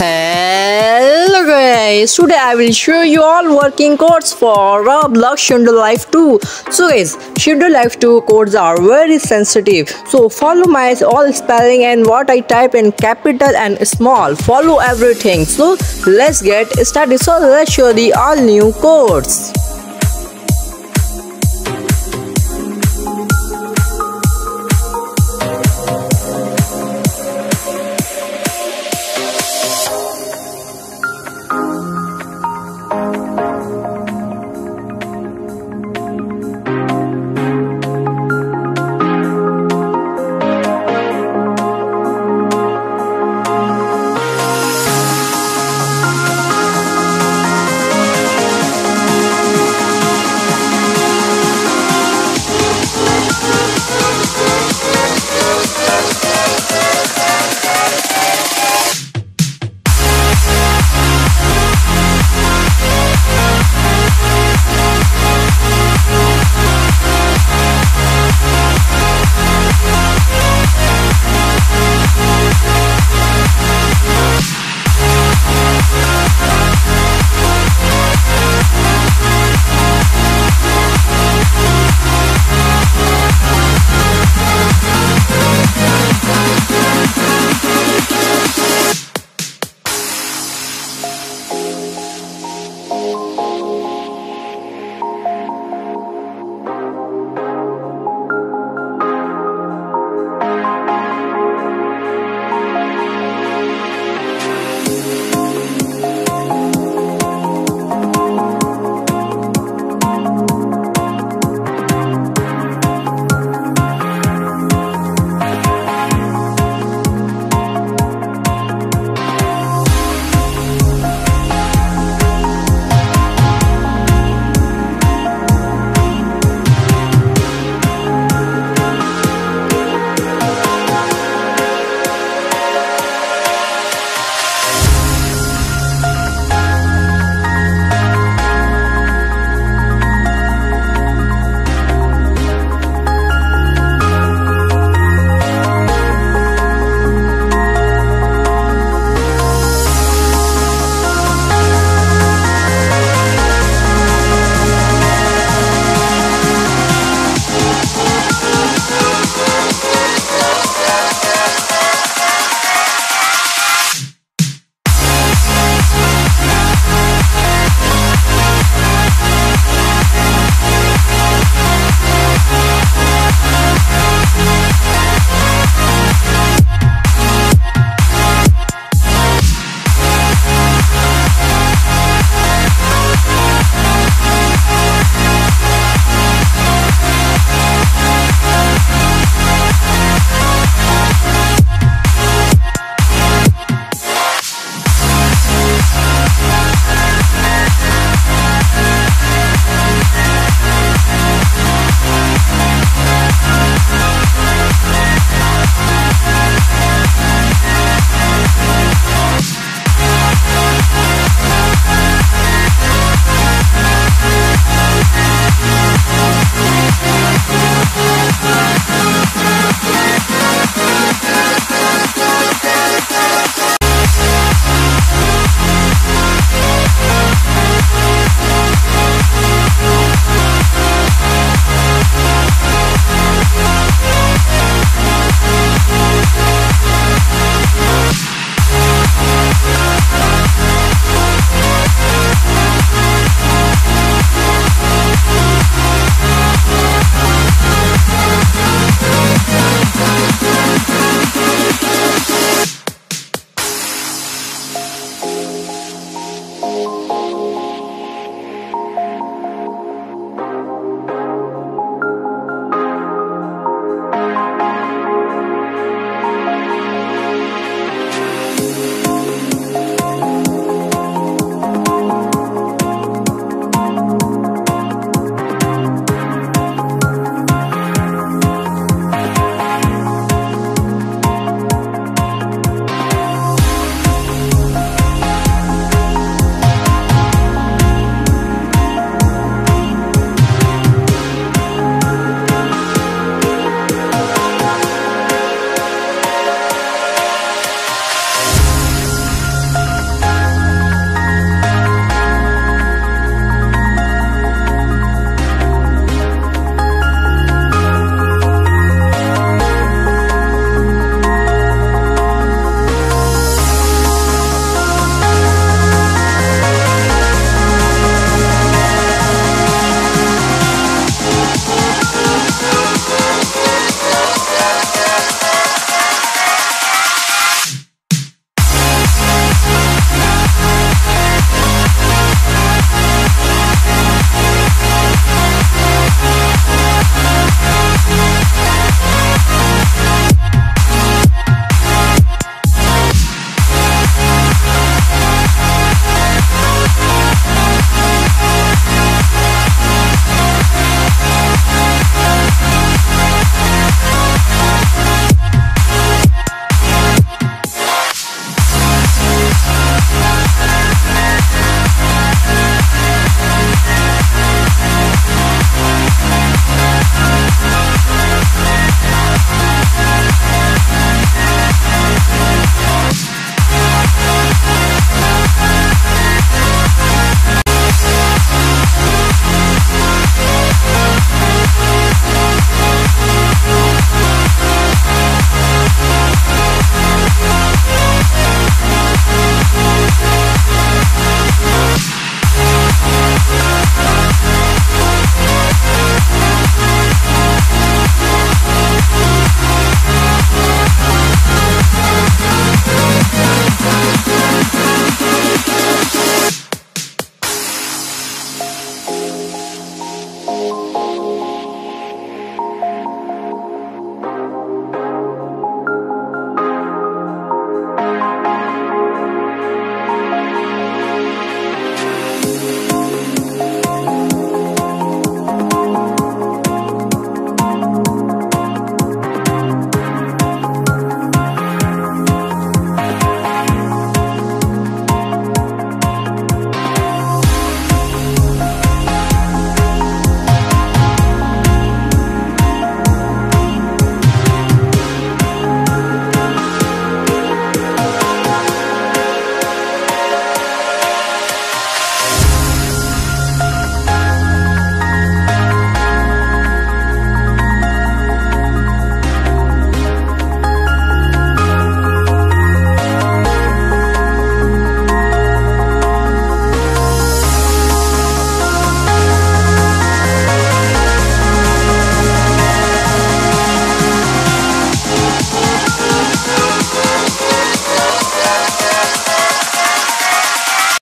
Hello guys, today I will show you all working codes for Roblox Shindo Life 2. So guys, Shindo Life 2 codes are very sensitive. So follow my all spelling and what I type in capital and small. Follow everything. So let's get started. So let's show the all new codes.